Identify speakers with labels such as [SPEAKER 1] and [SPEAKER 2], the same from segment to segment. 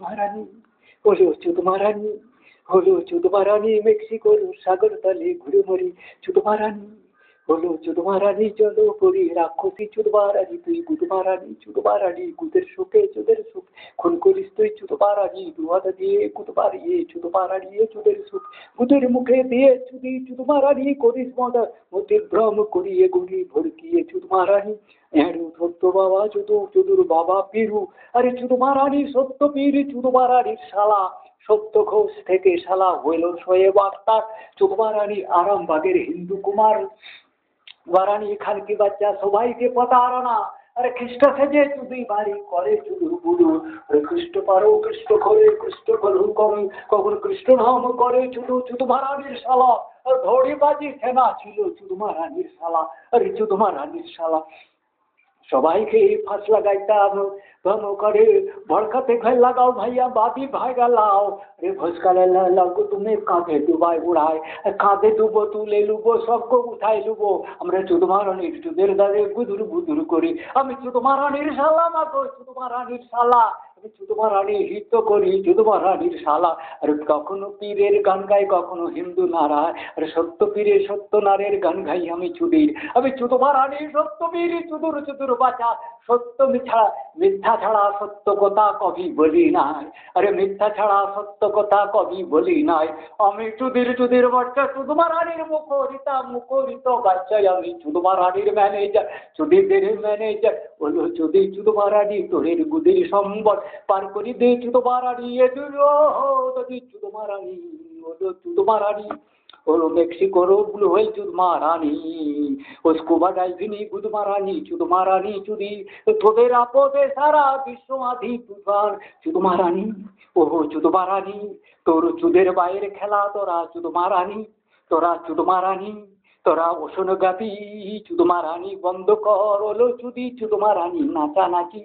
[SPEAKER 1] মহারানী হলো চুদ মহারানী হলো চুদ মহারানী মেক্সিকোর সাগর তলে ঘুরে মরি চুদ মহারানী হলো চুদ মহারানী চলো করি রাক্ষসী চুদ মহারানী তুই গুদ মহারানী চুদ মহারানী গুদের সুখে, চুদের সুখ। খুন করিস তুই চুদ মহারানী দুহাতা দিয়ে কুদ মারিয়ে চুদ মারানিয়ে চুদের সুখ। গুদের মুখে দিয়ে চুদি চুদ মারানি করিস মদা মতির ভ্রম করিয়ে গুড়ি ভরকিয়ে চুদ মারানি এড়ু সত্য বাবা চুদু চুদুর বাবা পিরু। আরে চুদ মারানি সত্য পীর চুদ মারানির শালা। সত্য ঘোষ থেকে শালা হইল শোয়ে বার্তা। চুদ মারানি আরামবাগের হিন্দু কুমার। বারানি খানকি বাচ্চা সবাইকে প্রতারণা আরে খ্রিস্ট সেজে চুদি বাড়ি করে চুদুর বুড়ু আরে খ্রিস্ট পারো খ্রিস্ট করে খ্রিস্ট করু করে কখন কৃষ্ণ নাম করে চুদু চুদু মারানির শালা আর ধড়ি বাজি সেনা ছিল চুদু মারানির শালা আরে চুদু মারানির শালা সবাইকে ফাঁস লাগাইতাম। ধন করে ভড়কাতে ঘর লাগাও ভাইয়া বাদি ভাই লাও। রে ভোজকালে লাগো তুমি কাঁধে ডুবাই উড়ায়, কাঁধে ডুবো তুলে লুবো সবকে উঠাই লুবো। আমরা চুদ মারানির চুদের দাঁড়িয়ে গুদুর গুদুর করি। আমি চুদ মারানির শালা, মাগো চুদ মারানির শালা। আমি চুদ মারানি হিত করি চুদ মারানির শালা। আর কখনো পীরের গান গাই, কখনো হিন্দু নারা আর সত্য পীরের সত্য নারের গান গাই আমি চুদির। আমি চুদ মারানি সত্য পীর, চুদুর চুদুর বাঁচা। সত্য মিথ্যা মিথ্যা ছাড়া সত্য কথা কবি বলি নাই। আরে মিথ্যা ছাড়া সত্য কথা কবি বলি নাই। আমি চুদির চুদির বাচ্চা চুদমা রানীর মুখরিতা, মুখরিত বাচ্চাই আমি চুদমা রানীর ম্যানেজার চুদিদের ম্যানেজার বলো চুদি চুদমা রানী তোরের গুদির সম্বর পার করি দে চুদমা রানী এ যদি চুদমা রানী বলো চুদমা রানী ওর মেক্সিকোর ব্লু হুইল চুদ মারানি ও স্কুবা ডাইভিনি গুদ মারানি চুদ মারানি চুদি তোদের আপদে সারা বিশ্ব আধি তুফান চুদ মারানি ও চুদ মারানি তোর চুদের বাইরে খেলা তোরা চুদ মারানি তোরা চুদ মারানি তোরা ওষুন গাবি চুদ মারানি বন্ধ কর ওলো চুদি চুদ মারানি নাচা নাচি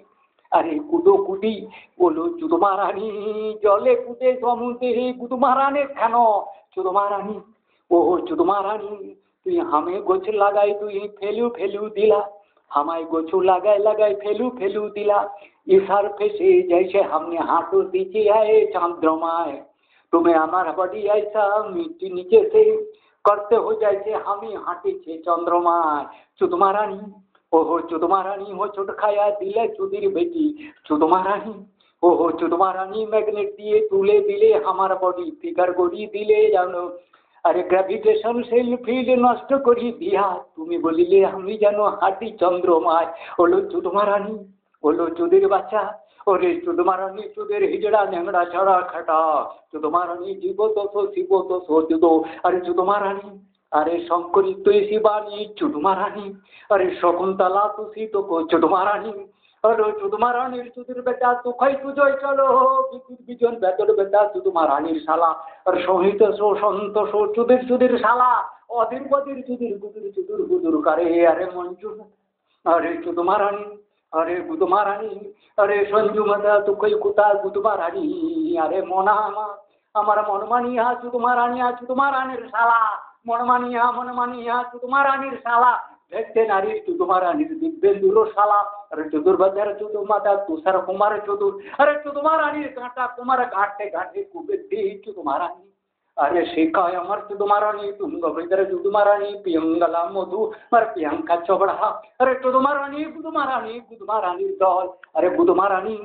[SPEAKER 1] আরে কুদো কুদি বলো চুদ মারানি জলে কুদে সমুদ্রে গুদ মারানে কেন চুদ মারানি ও চুদমা রানী তুই হামে গোছ লাগাই তুই ফেলু ফেলু দিলা হামায় গোছু লাগাই লাগাই ফেলু ফেলু দিলা ইসার ফেসে जैसे हमने हाथों दीचे आए चंद्रमाए तुम्हें আমার बॉडी ऐसा मिट्टी नीचे से करते हो जैसे हम ही হাঁটিছে চন্দ্রমায় চুদমা রানী ও হো চুদমা রানী হো ছোট খায়া দিলে চুদির বেটি চুদমা রানী ও হো চুদমা রানী ম্যাগনেট দিয়ে তুলে দিলে আমার বডি ফিগার গড়ি দিলে জানো আরে গ্র্যাভিটেশন সেল ফিল্ড নষ্ট করি দিয়া তুমি বলিলে, আমি যেন হাঁটি চন্দ্রমায়। ওলো চুদমারানি, ওলো চুদের বাচ্চা। ওরে চুদমারানি, চুদের হিজড়া, ন্যাংড়া ছড়া খাটা। চুদমারানি, জীব তো শিব তো চুদো আরে চুদমারানি, আরে শঙ্করী তুই শিবানী, চুদমারানি। আরে শকুন্তলা তুষি তো চুদমারানি। আরে চুদমারানির চুদির বেটা তুখাই তুজয় চলো বিকুট বিজন বেতর বেটা চুদমারানির শালা। আর সহিত সো সন্তোষ চুদির চুদির শালা, অধীর বদির চুদির গুদুর চুদুর গুদুর কারে, আরে মঞ্জু, আরে চুদমারানি আরে গুদমারানি আরে সঞ্জু মাতা তুকই কুতা গুদমারানি আরে মনা আমার আমার মনমানিয়া চুদমারানিয়া চুদমারানির শালা। মনমানিয়া মনমানিয়া চুদমারানির শালা। দেখতে নারীর চুদমারানির দিব্যেন্দুর শালা। अरे चतुर्भद्र चतुर्माता तुषार कुमार चतुर अरे चतुमारानी घाटा कुमार घाटे घाटे कुबेटी चतुमारानी अरे शिकाय अमर चतुमारानी तुम गबरी तेरे गभीतर चतुमारानी पियंगला मधु अरे पियंग का चौबड़ा अरे चतुमारानी गुदुमारानी गुदुमारानी दौल अरे गुदुमारानी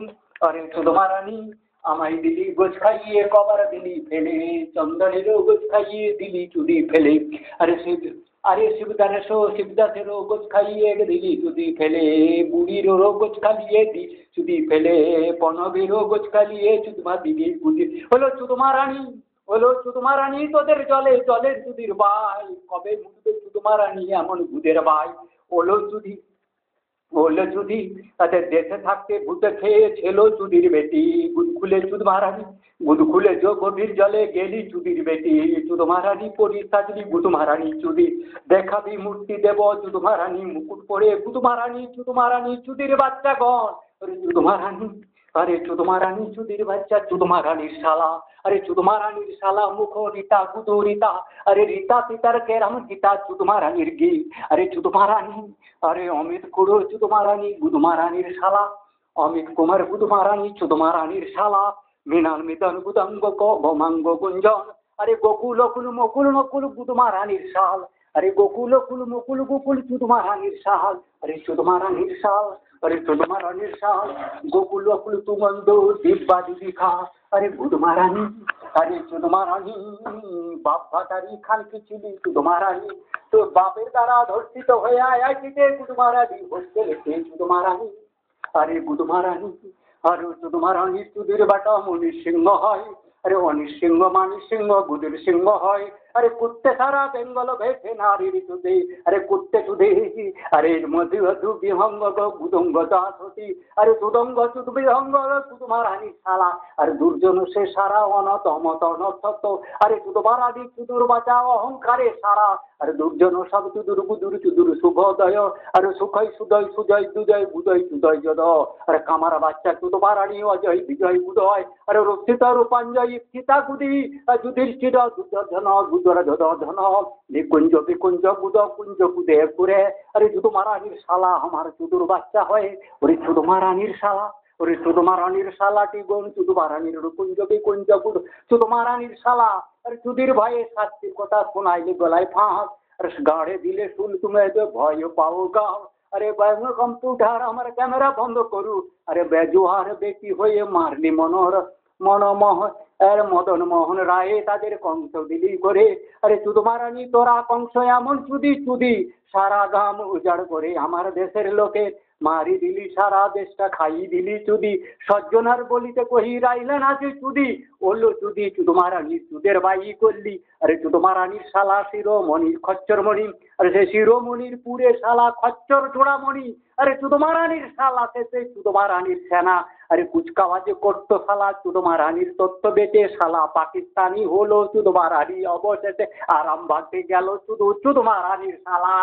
[SPEAKER 1] अरे चतुमारानी আমায় দিলি গোছ খাইয়ে, কবার দিলি ফেলে, চন্দনেরও গোছ খাইয়ে, দিলি চুদি ফেলে। আরে শিব, আরে শিবদানেশো শিবদাসেরও গোছ খাইয়ে, দিলি চুদি ফেলে। বুড়িরও গোছ খাইয়ে, দি চুদি ফেলে। পনবেরও গোছ খাইয়ে, চুদমা দিলি বুঝি হলো চুদমা রানী, হলো চুদমা রানী তোদের জলে জলের চুদির ভাই কবে মুখবে চুদমা রানী এমন ভূতের ভাই ওলো চুদি ওলো যদি তাদের দেশে থাকতে ভূতে খেয়ে ছিল চুদির বেটি। গুদ খুলে চুদ মারানি গুদ খুলে যো গভীর জলে গেলি চুদির বেটি। চুদ মারানি পরি সাজলি গুদ মারানি চুদি দেখাবি মূর্তি দেব চুদ মারানি মুকুট পরে গুদ মারানি চুদ মারানি চুদির বাচ্চা গণ চুদ মারানি আরে চুদমা রানী চুদির বাচ্চা চুদমা রানীর শালা। আরে চুদমা রানীর শালা, মুখ রীতা, গুদো রীতা। আরে রীতা পিতার কেরাম, গীতা চুদমা রানীর গীত। আরে চুদমা রানী আরে অমিত কুড়ো চুদমা রানী গুদমা রানীর শালা। অমিত কুমার গুদমা রানী চুদমা রানীর শালা। মৃণাল মিতন গুদঙ্গ, ক ভমাঙ্গ গুঞ্জন। আরে গোকুল কুল মকুল নকুল গুদমা রানীর শাল। আরে গোকুল কুল মকুল, গোকুল চুদমা রানীর শাল। আরে চুদমা রানীর শাল। আরে শাল গোকুল কুল তুমন্দ, দিব্যা দিদি খা আরে গুদমা রানী আরে চুদমা রানী বাপ ভাতারি খানকে ছিলি চুদমা রানী তোর বাপের দ্বারা ধর্ষিত হয়ে আয় আইআইটিতে গুদমা রানী হোস্টেলেতে চুদমা রানী আরে গুদমা রানী আরে চুদমা রানী চুদির বাটা মনি সিংহ হয়। আরে অনি সিংহ মানি সিংহ গুদির সিংহ হয়। আরে কুত্তে সারা বেঙ্গল ভেসে নারীর চুদে আরে কুত্তে চুদে আরে মধু বিহঙ্গ গ গুদঙ্গ দাসতি আরে চুদঙ্গ চুদ বিহঙ্গ চুদমা রানী শালা। আরে দুর্জন সে সারা অনতম তনতত্ত আরে চুদমা রানী চুদুর বাঁচা অহংকারে সারা। আরে দুর্জন সব চুদুর বুদুর চুদুর শুভদয় আরে সুখই সুদয়, সুজয় দুজয়, বুদয় সুদয় যদ। আরে কামার বাচ্চা চুদমা রানী অজয় বিজয় বুদয়। আরে রক্ষিত রূপাঞ্জয় সীতা গুদি যুধিষ্ঠির দুর্ধন গুদর ধন, নিকুঞ্জ বিকুঞ্জ গুদ কুঞ্জ গুদে পুরে। আরে চুদমা রানীর শালা, আমার চুদুর বাচ্চা হয়। ওরে চুদমা রানীর শালা, ওরে চুদমা রানীর শালাটি গন চুদমা রানীর কুঞ্জ বিকুঞ্জ গুদ চুদমা রানীর শালা। আরে চুদির ভয়ে শাস্তির কথা শোনাইলে গলায় ফাঁস। আরে গাড়ে দিলে শুন তুমি ভয় পাও গাও। আরে কম্পিউটার, আমার ক্যামেরা বন্ধ করু। আরে বেজুহার বেটি হয়ে মারলি মনোহর। মনমোহ এর মদন মোহন রায়ে তাদের কংস দিলি করে, আরে চুদমারানি তোরা কংস এমন চুদি চুদি, সারা গাম উজাড় করে আমার দেশের লোকে, মারি দিলি সারা দেশটা, খাই দিলি চুদি, সজ্জনার বলিতে কহি রাইলে না যে চুদি, ওলো চুদি চুদমারানির চুদের বাই করলি, আরে চুদমারানির শালা শিরোমণির খচ্চর মণি আরে সে শিরোমণির পুরে শালা খচ্চর চূড়ামণি আরে চুদমারানির শালা শেষে চুদমারানির সেনা। আরে কুচকাওয়াজে করতো শালা চুদমারানির তত্ত্ব বেটে শালা। পাকিস্তানি হলো চুদমারানি অবশেষে আরাম ভাগতে গেল শুধু চুদমারানির শালা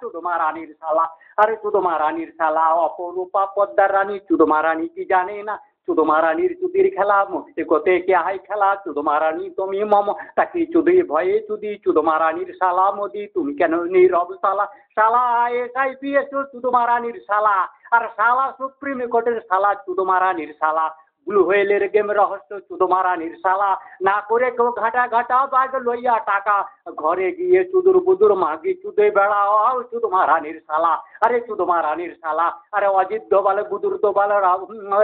[SPEAKER 1] চুদমারানির শালা। আরে চুদমারানির শালা, অপরূপা পদ্মার রানী চুদমারানি কি জানে না? চুদমারানির চুদির খেলা মুক্তি কোতে কে হাই খেলা, চুদমারানি তুমি মম, তাকে চুদি ভয়ে চুদি, চুদমারানির শালা মোদি, তুমি কেন নীরব শালা? শালা এস আই পি এস চুদমারানির শালা, আর শালা সুপ্রিম কোর্টের শালা চুদমারানির শালা। ব্লু হোয়েলের গেম রহস্য চুদমারানির শালা। না করে কেউ ঘাটা ঘাটা বাগ লইয়া টাকা। ঘরে গিয়ে চুদুর বুদুর মাগি চুদে বেড়াও চুদমারানির শালা। আরে চুদমারানির শালা। আরে অজিত দোবাল বুদুর দোবাল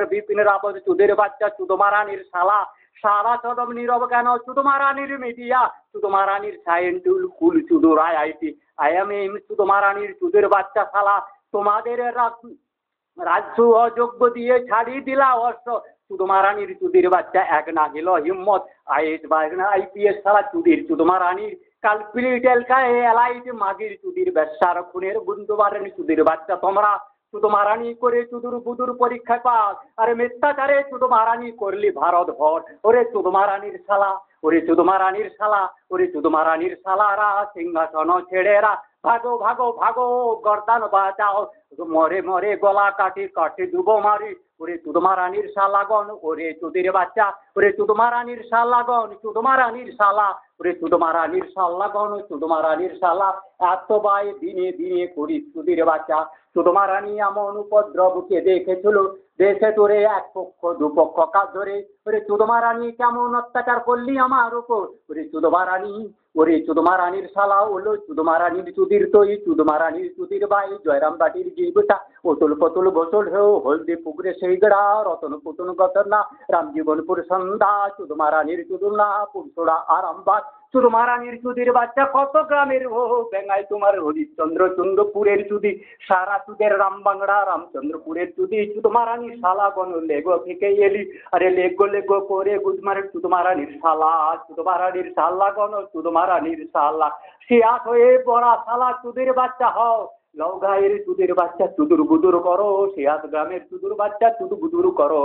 [SPEAKER 1] বিপিন রাবত, চুদের বাচ্চা চুদমারানির শালা। সারা চদম নীরব কেন? চুদমারানির মিডিয়া। চুদমারানির সায়েন্টুল কুল চুদুর I IT I M M চুদমারানির চুদের বাচ্চা শালা। তোমাদের রাখ- রাজ্য অযোগ্য দিয়ে ছাড়িয়ে দিলা অস্ত্র চুদমারানির চুদির বাচ্চা এক না গেল হিম্মত। আইএস বাগনা, আইপিএস ছাড়া চুদির চুদমারানির। কালপিলিট এলকায় এলাইট মাগির চুদির ব্যবসার খুনের বুন্দুবারানি চুদির বাচ্চা তোমরা। শুধু মারানি করে চুদুর বুদুর পরীক্ষা পাস। আরে মিথ্যাচারে শুধু মারানি করলি ভারত ভর। ওরে চুদু মারানির শালা, ওরে চুদু মারানির শালা, ওরে চুদু মারানির শালারা, সিংহাসন ছেড়েরা ভাগো ভাগো ভাগো, গর্দান বাঁচাও মরে মরে গলা কাটি কাটি দুবো মারি। ওরে চুদমা রানীর শালাগন ওরে চুদির বাচ্চা। ওরে চুদমা রানীর শালাগন চুদমা রানীর শালা। ওরে চুদমা রানীর শালাগন চুদমা রানীর শালা। এত বাই দিনে দিনে করি চুদির বাচ্চা। চুদমা রানী এমন উপদ্রবকে দেখেছিল দেশে তোরে এক পক্ষ দুপক্ষ কাজ ধরে। ওরে চুদমা রানী কেমন অত্যাচার করলি আমার উপর? ওরে চুদমা রানী ওরে চুদমা রানীর শালা ওলো চুদমা রানীর চুদির তৈ চুদমা রানীর চুদির বাই জয়রাম বাটির জীবটা। অতুল পতুল গোসল হেও হলদি পুকুরে সেই গড়া রতন পুতন গতনা রামজীবনপুর সন্ধ্যা চুদমা রানীর চুদুনা, পুরসোড়া আরামবাগ রানীর চুদির বাচ্চা কত গ্রামের ও বেঙ্গাই তোমার হরিশ্চন্দ্র চন্দ্রপুরের চুদি সারা চুদের রামবাংড়া রামচন্দ্রপুরের চুদি চুদমা রানীর শালা গণ লেগো থেকে এলি। আরে লেগো লেগো করে গুজমারের চুদমা রানীর শালা চুদমা রানীর শালা গণ চুদমা রানীর শালা হয়ে বড়া শালা চুদির বাচ্চা হও। লওগাঁয়ের চুদের বাচ্চা চুদুর বুদুর করো। শিয়াত গ্রামের চুদুর বাচ্চা চুদু বুদুর করো।